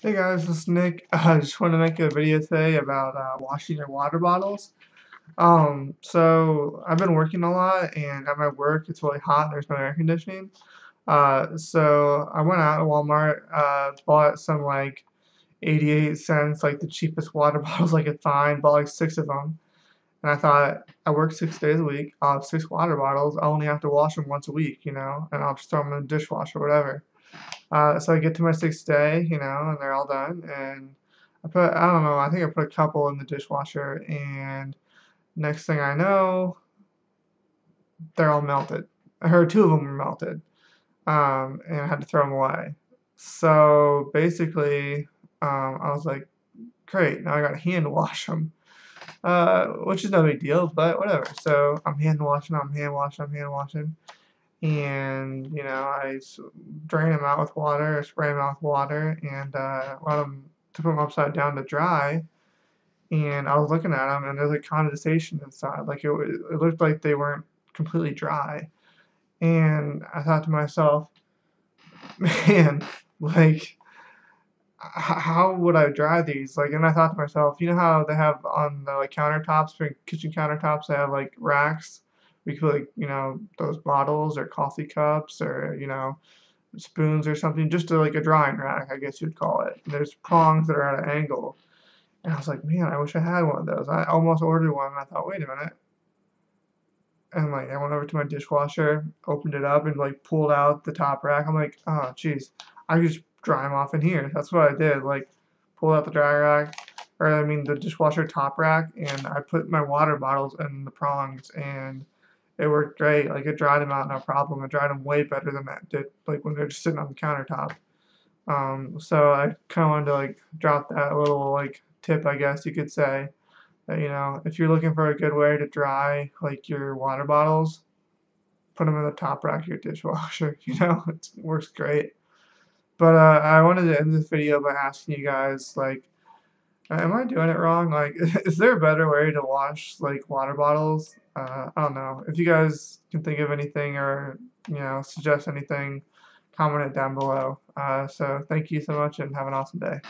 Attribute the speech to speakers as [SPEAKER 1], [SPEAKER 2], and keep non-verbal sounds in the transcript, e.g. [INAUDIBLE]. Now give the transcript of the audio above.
[SPEAKER 1] Hey guys, this is Nick. [LAUGHS] I just want to make a video today about uh, washing your water bottles. Um, so I've been working a lot, and at my work it's really hot. And there's no air conditioning. Uh, so I went out to Walmart, uh, bought some like 88 cents, like the cheapest water [LAUGHS] bottles I could find. Bought like six of them, and I thought I work six days a week. I'll have six water bottles. I only have to wash them once a week, you know, and I'll just throw them in the dishwasher, or whatever. Uh, so I get to my sixth day, you know, and they're all done. And I put, I don't know, I think I put a couple in the dishwasher. And next thing I know, they're all melted. I heard two of them were melted. Um, and I had to throw them away. So basically, um, I was like, great, now I got to hand wash them. Uh, which is no big deal, but whatever. So I'm hand washing, I'm hand washing, I'm hand washing and I drain them out with water, spray them out with water, and uh, let them to put them upside down to dry. And I was looking at them, and there's like condensation inside. Like it, it looked like they weren't completely dry. And I thought to myself, [LAUGHS] man, like how would I dry these? Like, and I thought to myself, you know how they have on the like countertops, for kitchen countertops, they have like racks we could like you know those bottles or coffee cups or you know spoons or something just to like a drying rack I guess you'd call it. And there's prongs that are at an angle. And I was like man I wish I had one of those. I almost ordered one and I thought wait a minute. And like I went over to my dishwasher opened it up and like pulled out the top rack. I'm like oh jeez. I could just dry them off in here. That's what I did like pulled out the dry rack or I mean the dishwasher top rack and I put my water bottles in the prongs and it worked great. Like it dried them out no problem. It dried them way better than that did like when they're just sitting on the countertop. Um, so I kind of wanted to like drop that little like tip, I guess you could say. That, you know, if you're looking for a good way to dry like your water bottles, put them in the top rack of your dishwasher. [LAUGHS] You know, it works great. But uh, I wanted to end this video by asking you guys like Am I doing it wrong? Like, [LAUGHS] is there a better way to wash, like, water bottles? Uh, I don't know. If you guys can think of anything or, you know, suggest anything, comment it down below. Uh, so, thank you so much and have an awesome day.